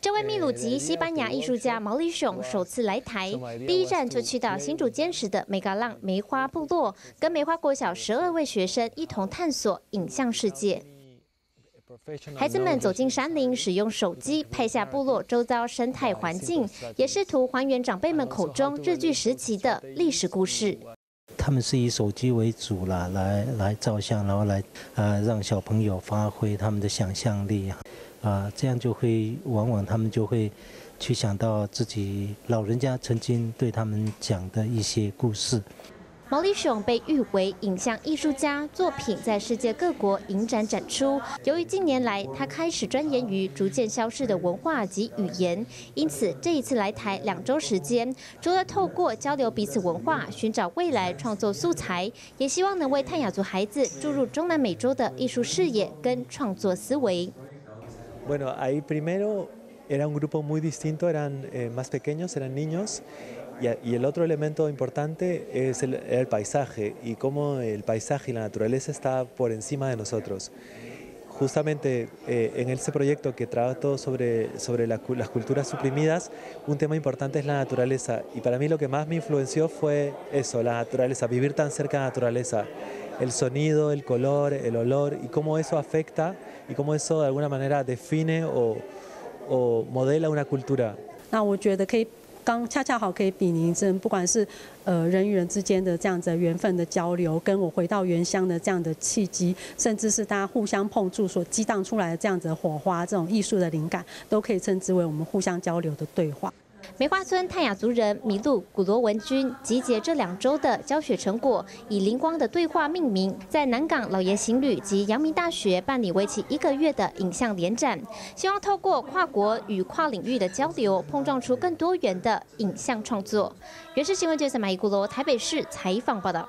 这位秘鲁籍西班牙艺术家毛里雄首次来台，第一站就去到新竹坚持的梅嘎浪梅花部落，跟梅花国小十二位学生一同探索影像世界。孩子们走进山林，使用手机拍下部落周遭生态环境，也试图还原长辈们口中日据时期的历史故事。他们是以手机为主啦，来来照相，然后来呃让小朋友发挥他们的想象力啊，这样就会往往他们就会去想到自己老人家曾经对他们讲的一些故事。毛里雄被誉为影像艺术家，作品在世界各国影展展出。由于近年来他开始钻研于逐渐消逝的文化及语言，因此这一次来台两周时间，除了透过交流彼此文化，寻找未来创作素材，也希望能为泰雅族孩子注入中南美洲的艺术视野跟创作思维。Bueno, ahí primero era un grupo muy distinto, eran más pequeños, eran niños. Y, el otro elemento importante es el, paisaje y cómo el paisaje y la naturaleza está por encima de nosotros. Justamente eh, en ese proyecto que trato sobre, sobre las culturas suprimidas, un tema importante es la naturaleza. Y para mí lo que más me influenció fue eso, la naturaleza, vivir tan cerca de la naturaleza. El sonido, el color, el olor y cómo eso afecta y cómo eso de alguna manera define o, o modela una cultura. 刚恰恰好可以比拟真，不管是呃人与人之间的这样子缘分的交流，跟我回到原乡的这样的契机，甚至是大家互相碰触所激荡出来的这样子的火花，这种艺术的灵感，都可以称之为我们互相交流的对话。梅花村泰雅族人麋鹿古罗文君集结这两周的教学成果，以“灵光的对话”命名，在南港老爷行旅及阳明大学办理为期一个月的影像联展，希望透过跨国与跨领域的交流，碰撞出更多元的影像创作。原视新闻记者马伊古罗台北市采访报道。